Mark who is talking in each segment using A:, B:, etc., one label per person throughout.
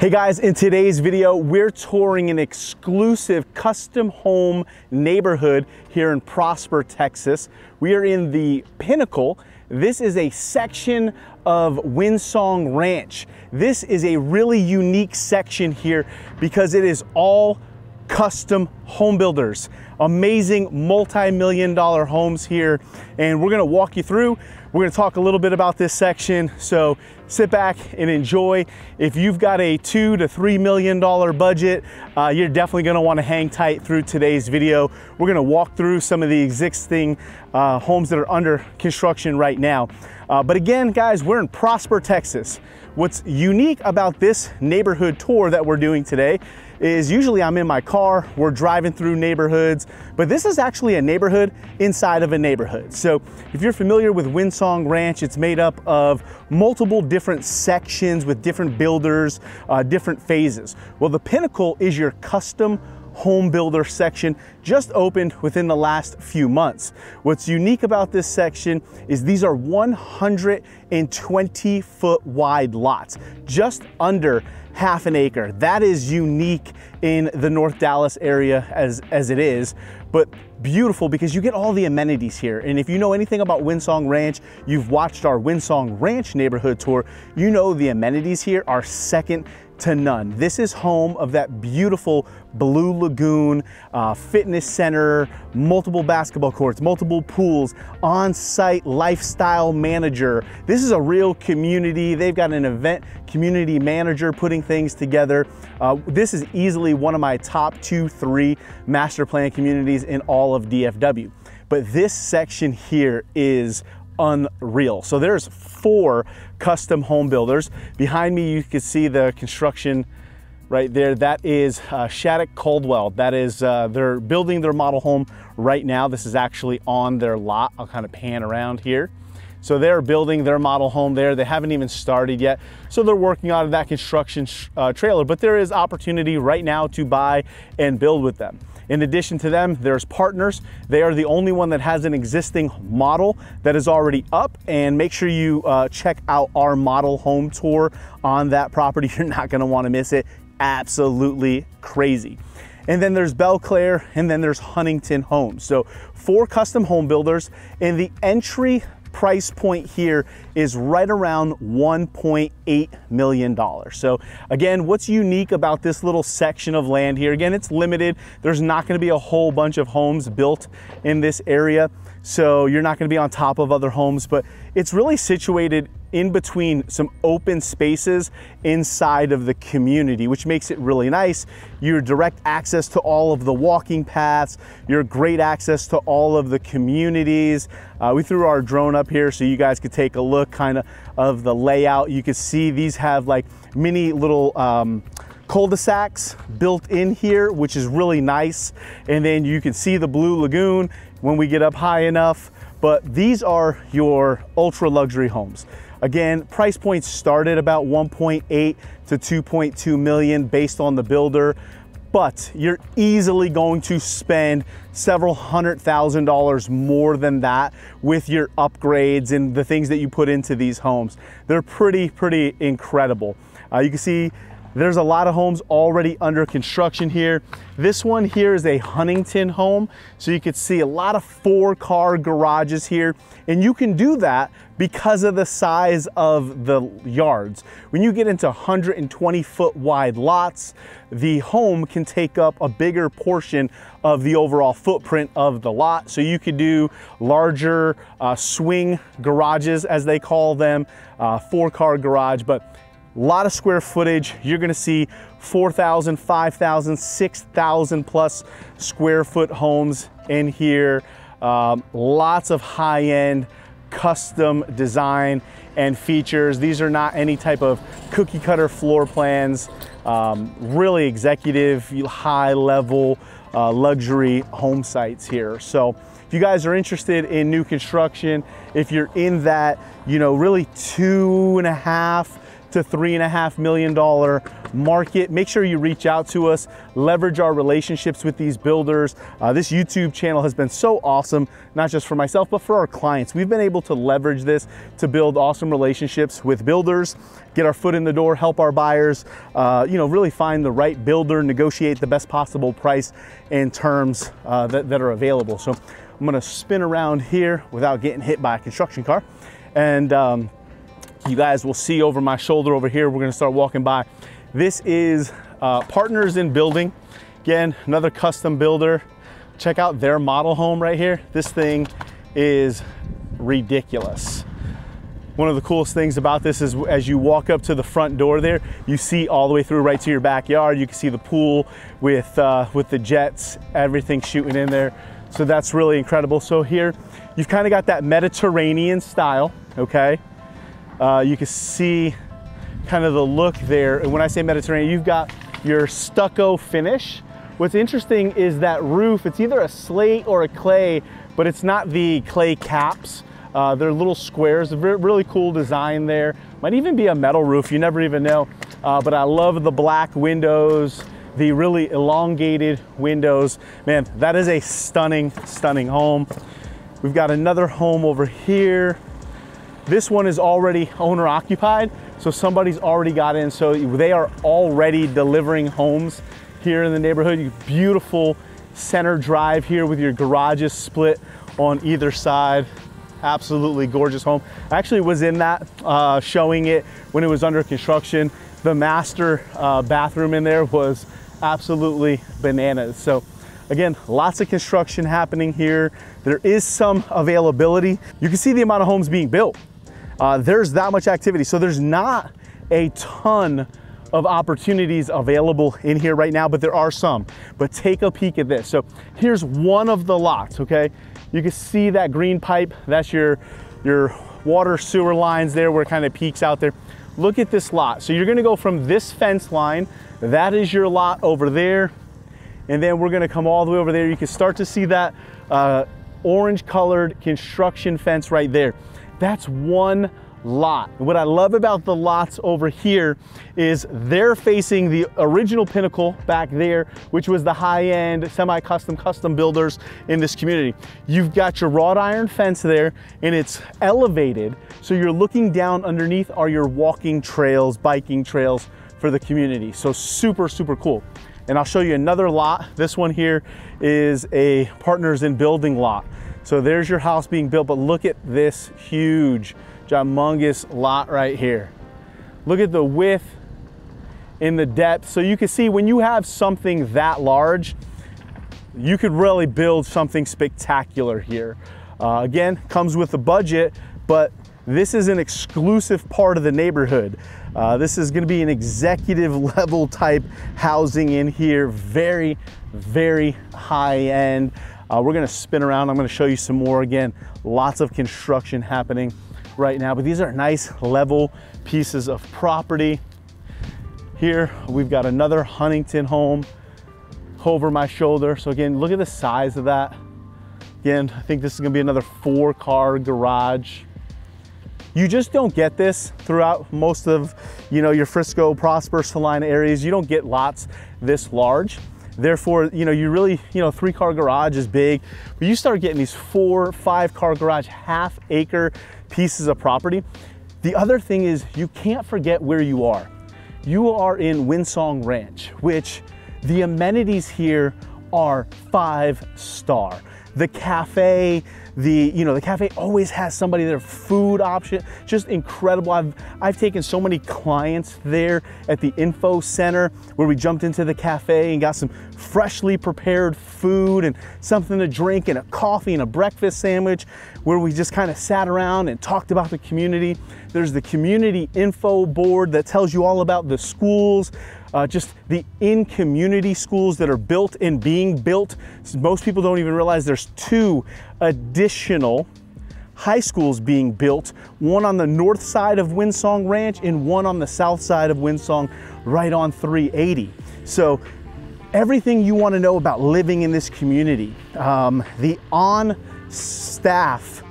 A: Hey guys, in today's video, we're touring an exclusive custom home neighborhood here in Prosper, Texas. We are in the Pinnacle. This is a section of Windsong Ranch. This is a really unique section here because it is all custom home builders. Amazing multi-million dollar homes here. And we're gonna walk you through. We're gonna talk a little bit about this section. So sit back and enjoy. If you've got a two to three million dollar budget, uh, you're definitely gonna wanna hang tight through today's video. We're gonna walk through some of the existing uh, homes that are under construction right now. Uh, but again, guys, we're in Prosper, Texas. What's unique about this neighborhood tour that we're doing today is usually I'm in my car, we're driving through neighborhoods, but this is actually a neighborhood inside of a neighborhood. So if you're familiar with Windsong Ranch, it's made up of multiple different sections with different builders, uh, different phases. Well, the Pinnacle is your custom home builder section just opened within the last few months. What's unique about this section is these are 120 foot wide lots, just under half an acre. That is unique in the North Dallas area as, as it is, but beautiful because you get all the amenities here. And if you know anything about Windsong Ranch, you've watched our Windsong Ranch neighborhood tour, you know the amenities here are second to none. This is home of that beautiful Blue Lagoon uh, fitness center, multiple basketball courts, multiple pools, on-site lifestyle manager. This is a real community. They've got an event community manager putting things together. Uh, this is easily one of my top two, three master plan communities in all of DFW. But this section here is unreal. So there's four custom home builders. Behind me, you can see the construction right there. That is uh, Shaddock Caldwell. That is, uh, they're building their model home right now. This is actually on their lot. I'll kind of pan around here. So they're building their model home there. They haven't even started yet. So they're working out of that construction uh, trailer, but there is opportunity right now to buy and build with them. In addition to them, there's partners. They are the only one that has an existing model that is already up and make sure you uh, check out our model home tour on that property. You're not gonna wanna miss it. Absolutely crazy. And then there's Belclaire and then there's Huntington Homes. So four custom home builders and the entry price point here is right around $1.8 million. So again, what's unique about this little section of land here? Again, it's limited. There's not gonna be a whole bunch of homes built in this area. So you're not gonna be on top of other homes, but it's really situated in between some open spaces inside of the community, which makes it really nice. Your direct access to all of the walking paths, your great access to all of the communities. Uh, we threw our drone up here so you guys could take a look kind of of the layout. You can see these have like mini little um, cul-de-sacs built in here, which is really nice. And then you can see the Blue Lagoon when we get up high enough. But these are your ultra luxury homes. Again, price points start at about 1.8 to 2.2 million based on the builder, but you're easily going to spend several hundred thousand dollars more than that with your upgrades and the things that you put into these homes. They're pretty, pretty incredible. Uh, you can see there's a lot of homes already under construction here. This one here is a Huntington home. So you can see a lot of four car garages here. And you can do that because of the size of the yards. When you get into 120 foot wide lots, the home can take up a bigger portion of the overall footprint of the lot. So you could do larger uh, swing garages as they call them, uh, four car garage, but a lot of square footage. You're gonna see 4,000, 5,000, 6,000 plus square foot homes in here. Um, lots of high-end custom design and features. These are not any type of cookie cutter floor plans. Um, really executive, high level, uh, luxury home sites here. So if you guys are interested in new construction, if you're in that, you know, really two and a half to three and a half million dollar market. Make sure you reach out to us, leverage our relationships with these builders. Uh, this YouTube channel has been so awesome, not just for myself, but for our clients. We've been able to leverage this to build awesome relationships with builders, get our foot in the door, help our buyers, uh, you know, really find the right builder, negotiate the best possible price and terms uh, that, that are available. So I'm gonna spin around here without getting hit by a construction car. And um, you guys will see over my shoulder over here, we're gonna start walking by. This is uh, Partners in Building. Again, another custom builder. Check out their model home right here. This thing is ridiculous. One of the coolest things about this is as you walk up to the front door there, you see all the way through right to your backyard. You can see the pool with, uh, with the jets, everything shooting in there. So that's really incredible. So here, you've kind of got that Mediterranean style, okay? Uh, you can see kind of the look there. And when I say Mediterranean, you've got your stucco finish. What's interesting is that roof, it's either a slate or a clay, but it's not the clay caps. Uh, they're little squares, really cool design there. Might even be a metal roof, you never even know. Uh, but I love the black windows, the really elongated windows. Man, that is a stunning, stunning home. We've got another home over here. This one is already owner occupied, so somebody's already got in. So they are already delivering homes here in the neighborhood. Beautiful center drive here with your garages split on either side. Absolutely gorgeous home. I actually was in that uh, showing it when it was under construction. The master uh, bathroom in there was absolutely bananas. So again, lots of construction happening here. There is some availability. You can see the amount of homes being built. Uh, there's that much activity. So there's not a ton of opportunities available in here right now, but there are some. But take a peek at this. So here's one of the lots, okay? You can see that green pipe. That's your, your water sewer lines there where it kind of peaks out there. Look at this lot. So you're gonna go from this fence line that is your lot over there. And then we're gonna come all the way over there. You can start to see that uh, orange colored construction fence right there. That's one lot. What I love about the lots over here is they're facing the original pinnacle back there, which was the high-end semi-custom custom builders in this community. You've got your wrought iron fence there and it's elevated. So you're looking down underneath are your walking trails, biking trails for the community. So super, super cool. And I'll show you another lot. This one here is a partners in building lot. So there's your house being built, but look at this huge, humongous lot right here. Look at the width in the depth. So you can see when you have something that large, you could really build something spectacular here. Uh, again, comes with a budget, but this is an exclusive part of the neighborhood. Uh, this is gonna be an executive level type housing in here, very, very high end. Uh, we're gonna spin around, I'm gonna show you some more again. Lots of construction happening right now, but these are nice level pieces of property. Here, we've got another Huntington home over my shoulder. So again, look at the size of that. Again, I think this is gonna be another four car garage. You just don't get this throughout most of, you know, your Frisco, Prosper, Celina areas. You don't get lots this large. Therefore, you know, you really, you know, three car garage is big, but you start getting these four, five car garage, half acre pieces of property. The other thing is you can't forget where you are. You are in Windsong Ranch, which the amenities here are five star. The cafe, the, you know, the cafe always has somebody there, food option, just incredible. I've, I've taken so many clients there at the info center where we jumped into the cafe and got some freshly prepared food and something to drink and a coffee and a breakfast sandwich where we just kind of sat around and talked about the community. There's the community info board that tells you all about the schools, uh, just the in-community schools that are built and being built. Most people don't even realize there's two additional high schools being built, one on the north side of Windsong Ranch and one on the south side of Windsong, right on 380. So everything you want to know about living in this community, um, the on-staff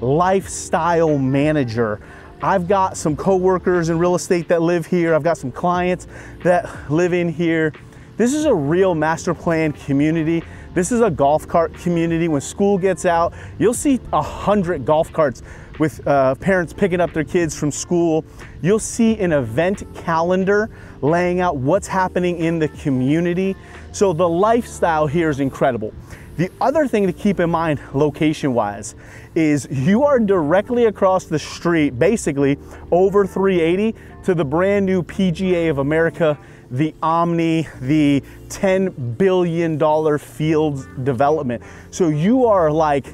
A: lifestyle manager I've got some coworkers in real estate that live here. I've got some clients that live in here. This is a real master plan community. This is a golf cart community. When school gets out, you'll see a hundred golf carts with uh, parents picking up their kids from school. You'll see an event calendar laying out what's happening in the community. So the lifestyle here is incredible. The other thing to keep in mind location wise is you are directly across the street, basically over 380 to the brand new PGA of America, the Omni, the $10 billion fields development. So you are like,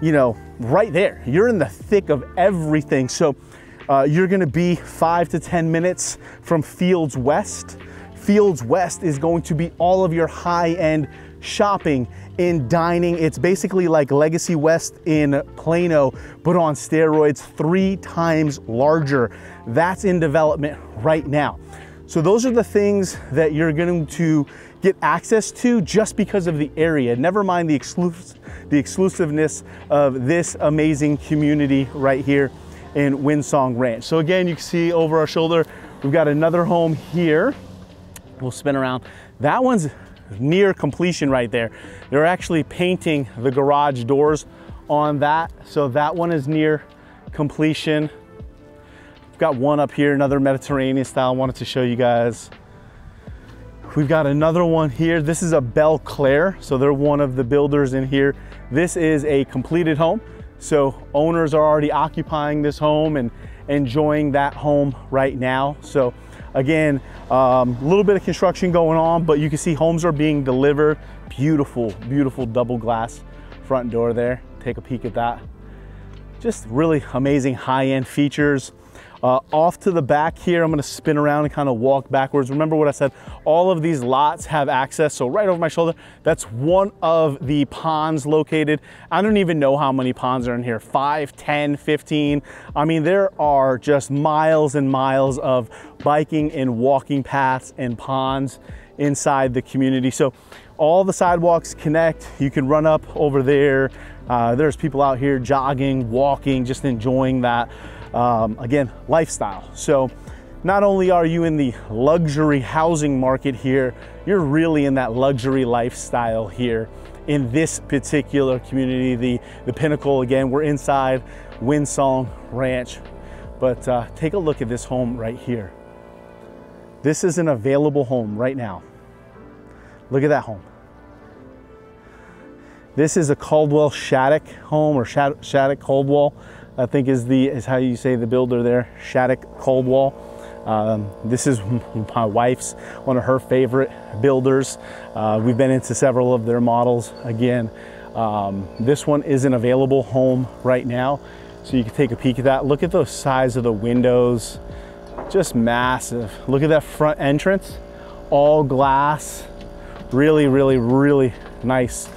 A: you know, right there. You're in the thick of everything. So uh, you're gonna be five to 10 minutes from Fields West. Fields West is going to be all of your high-end shopping in dining. It's basically like Legacy West in Plano, but on steroids, three times larger. That's in development right now. So those are the things that you're going to get access to just because of the area. Never mind the, exclusive, the exclusiveness of this amazing community right here in Windsong Ranch. So again, you can see over our shoulder, we've got another home here. We'll spin around. That one's near completion right there. They're actually painting the garage doors on that. So that one is near completion. We've got one up here, another Mediterranean style. I wanted to show you guys. We've got another one here. This is a Belclaire. So they're one of the builders in here. This is a completed home. So owners are already occupying this home and enjoying that home right now. So again, a um, little bit of construction going on, but you can see homes are being delivered. Beautiful, beautiful double glass front door there. Take a peek at that. Just really amazing high-end features. Uh, off to the back here, I'm gonna spin around and kind of walk backwards. Remember what I said, all of these lots have access. So right over my shoulder, that's one of the ponds located. I don't even know how many ponds are in here, 5, 10, 15. I mean, there are just miles and miles of biking and walking paths and ponds inside the community. So all the sidewalks connect. You can run up over there. Uh, there's people out here jogging, walking, just enjoying that um, again, lifestyle. So not only are you in the luxury housing market here, you're really in that luxury lifestyle here in this particular community, the, the Pinnacle. Again, we're inside Windsong Ranch, but uh, take a look at this home right here. This is an available home right now. Look at that home. This is a Caldwell Shaddock home or Shaddock Caldwell. I think is the is how you say the builder there, Shaddock Caldwell. Um, this is my wife's one of her favorite builders. Uh, we've been into several of their models. Again, um, this one is an available home right now, so you can take a peek at that. Look at the size of the windows, just massive. Look at that front entrance, all glass. Really, really, really nice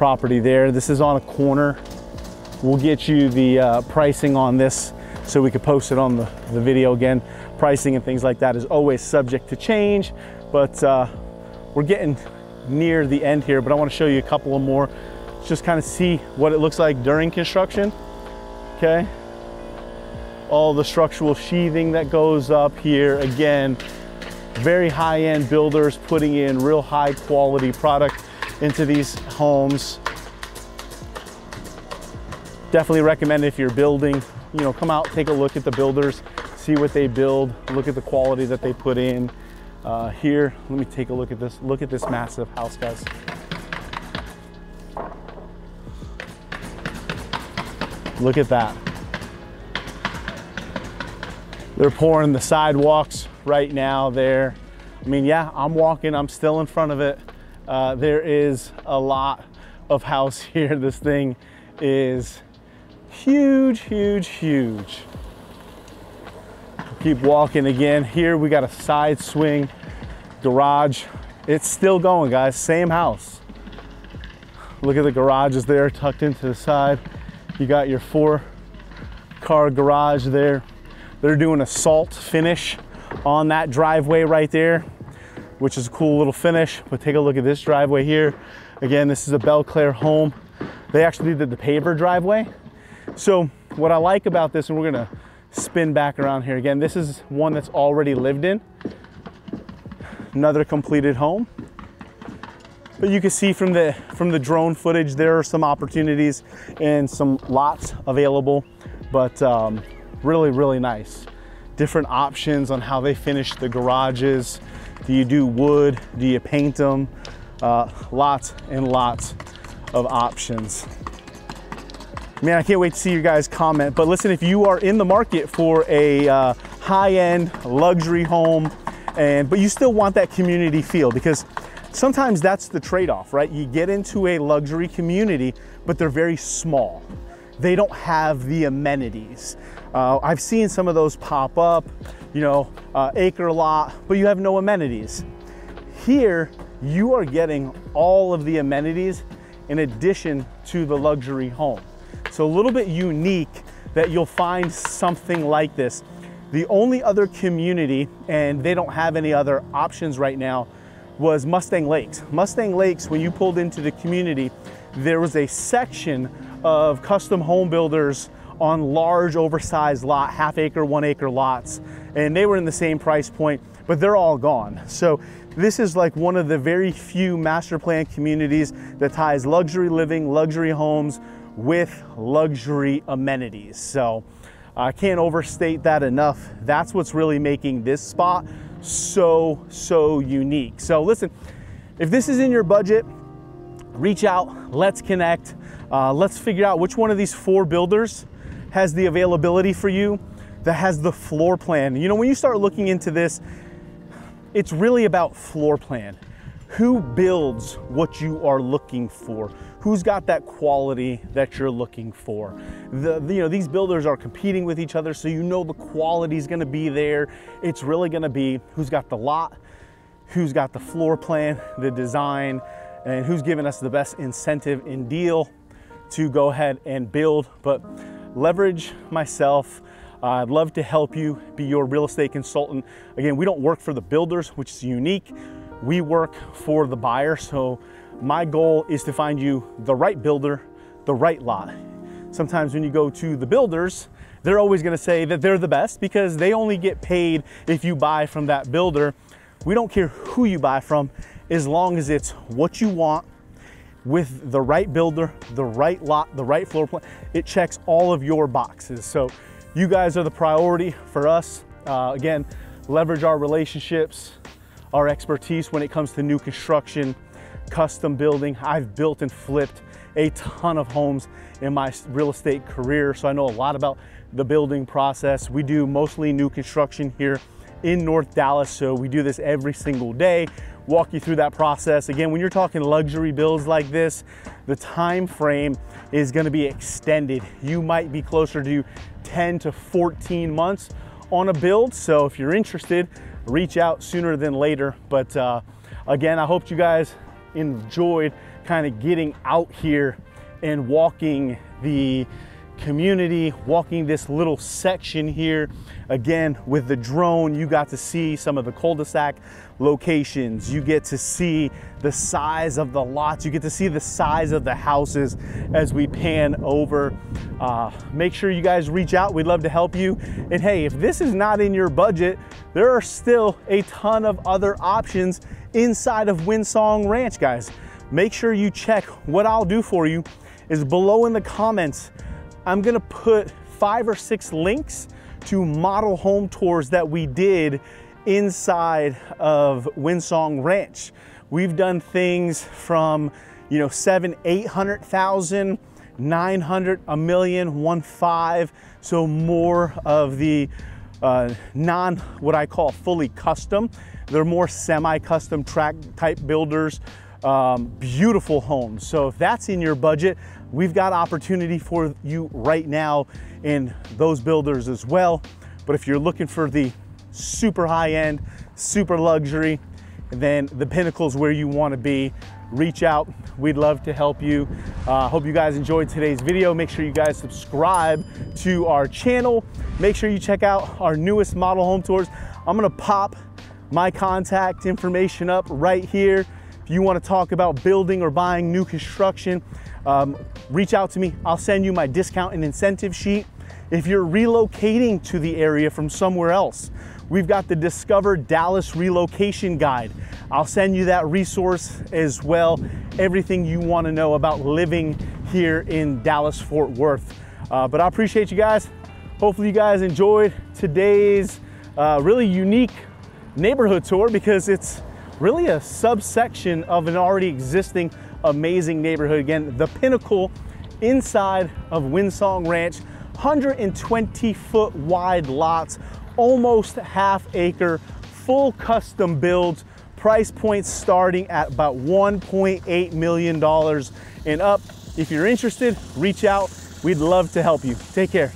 A: property there. This is on a corner We'll get you the uh, pricing on this so we could post it on the, the video again. Pricing and things like that is always subject to change, but uh, we're getting near the end here, but I wanna show you a couple of more, just kind of see what it looks like during construction, okay? All the structural sheathing that goes up here, again, very high-end builders putting in real high quality product into these homes definitely recommend if you're building, you know, come out, take a look at the builders, see what they build, look at the quality that they put in. Uh, here, let me take a look at this. Look at this massive house, guys. Look at that. They're pouring the sidewalks right now there. I mean, yeah, I'm walking, I'm still in front of it. Uh, there is a lot of house here. This thing is Huge, huge, huge. Keep walking again. Here we got a side swing garage. It's still going, guys. Same house. Look at the garages there tucked into the side. You got your four car garage there. They're doing a salt finish on that driveway right there, which is a cool little finish. But take a look at this driveway here. Again, this is a Belclaire home. They actually did the paver driveway. So what I like about this, and we're gonna spin back around here again. This is one that's already lived in. Another completed home. But you can see from the from the drone footage, there are some opportunities and some lots available, but um, really, really nice. Different options on how they finish the garages. Do you do wood? Do you paint them? Uh, lots and lots of options. Man, I can't wait to see you guys comment. But listen, if you are in the market for a uh, high-end luxury home, and but you still want that community feel because sometimes that's the trade-off, right? You get into a luxury community, but they're very small. They don't have the amenities. Uh, I've seen some of those pop up, you know, uh, acre lot, but you have no amenities. Here, you are getting all of the amenities in addition to the luxury home. So a little bit unique that you'll find something like this. The only other community, and they don't have any other options right now, was Mustang Lakes. Mustang Lakes, when you pulled into the community, there was a section of custom home builders on large oversized lot, half acre, one acre lots. And they were in the same price point, but they're all gone. So this is like one of the very few master plan communities that ties luxury living, luxury homes with luxury amenities. So I can't overstate that enough. That's what's really making this spot so, so unique. So listen, if this is in your budget, reach out, let's connect. Uh, let's figure out which one of these four builders has the availability for you that has the floor plan. You know, when you start looking into this, it's really about floor plan. Who builds what you are looking for? Who's got that quality that you're looking for? The, the, you know, these builders are competing with each other, so you know the quality is gonna be there. It's really gonna be who's got the lot, who's got the floor plan, the design, and who's giving us the best incentive and deal to go ahead and build. But leverage myself. I'd love to help you be your real estate consultant. Again, we don't work for the builders, which is unique. We work for the buyer, so my goal is to find you the right builder, the right lot. Sometimes when you go to the builders, they're always gonna say that they're the best because they only get paid if you buy from that builder. We don't care who you buy from as long as it's what you want with the right builder, the right lot, the right floor plan. It checks all of your boxes. So you guys are the priority for us. Uh, again, leverage our relationships, our expertise when it comes to new construction, custom building. I've built and flipped a ton of homes in my real estate career, so I know a lot about the building process. We do mostly new construction here in North Dallas, so we do this every single day. Walk you through that process. Again, when you're talking luxury builds like this, the time frame is gonna be extended. You might be closer to 10 to 14 months on a build, so if you're interested, reach out sooner than later. But uh, again, I hope you guys enjoyed kind of getting out here and walking the community, walking this little section here. Again, with the drone, you got to see some of the cul-de-sac locations. You get to see the size of the lots. You get to see the size of the houses as we pan over. Uh, make sure you guys reach out. We'd love to help you. And hey, if this is not in your budget, there are still a ton of other options inside of Windsong Ranch, guys. Make sure you check what I'll do for you is below in the comments. I'm gonna put five or six links to model home tours that we did inside of Windsong Ranch. We've done things from, you know, seven, 800,000, 900, a million, one five. So more of the uh, non, what I call fully custom. They're more semi-custom track type builders, um, beautiful homes. So if that's in your budget, we've got opportunity for you right now in those builders as well. But if you're looking for the super high end, super luxury, then the pinnacle's where you wanna be. Reach out, we'd love to help you. Uh, hope you guys enjoyed today's video. Make sure you guys subscribe to our channel. Make sure you check out our newest model home tours. I'm gonna pop my contact information up right here. If you wanna talk about building or buying new construction, um, reach out to me. I'll send you my discount and incentive sheet If you're relocating to the area from somewhere else, we've got the Discover Dallas Relocation Guide. I'll send you that resource as well. Everything you want to know about living here in Dallas Fort Worth. Uh, but I appreciate you guys. Hopefully, you guys enjoyed today's uh, really unique neighborhood tour because it's really a subsection of an already existing amazing neighborhood. Again, the pinnacle inside of Windsong Ranch, 120 foot wide lots, almost half acre, full custom builds, price points starting at about $1.8 million and up. If you're interested, reach out. We'd love to help you. Take care.